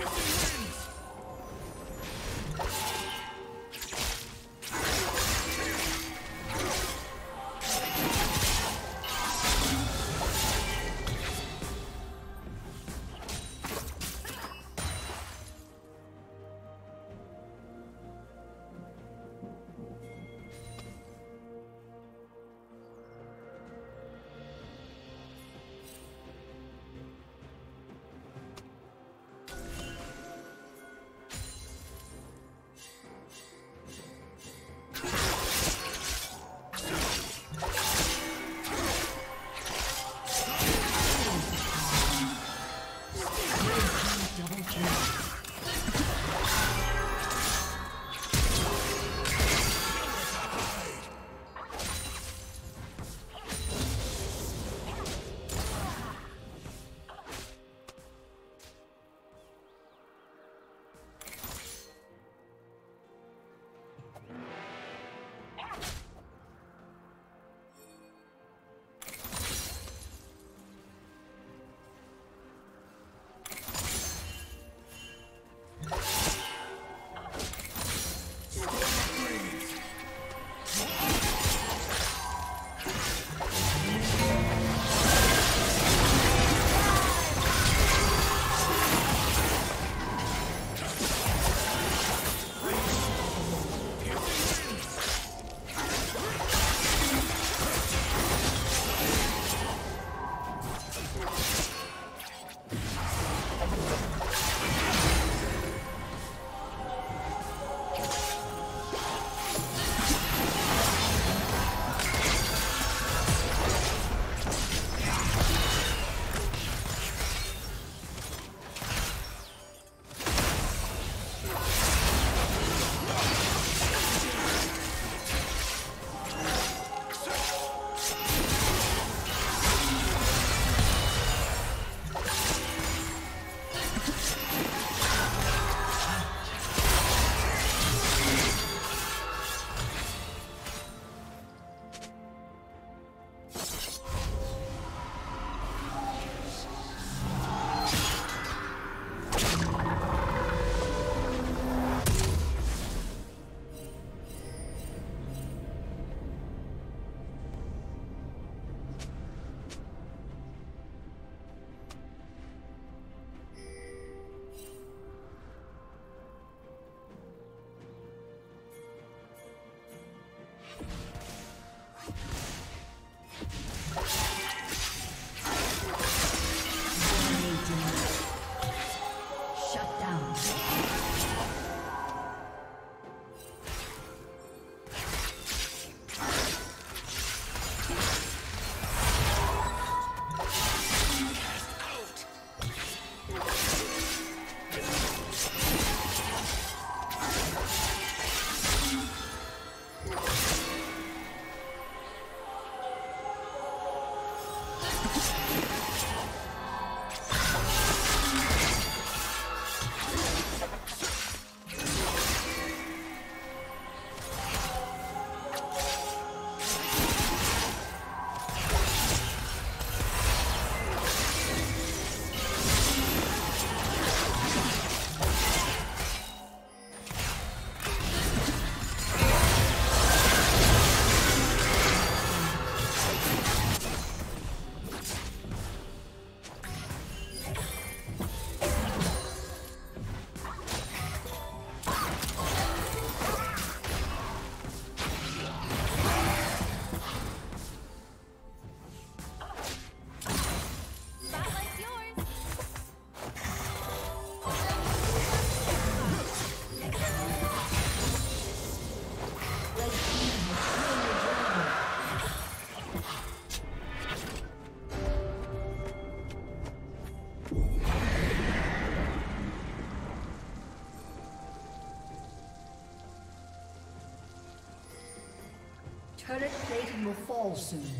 Turret soon.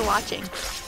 for watching.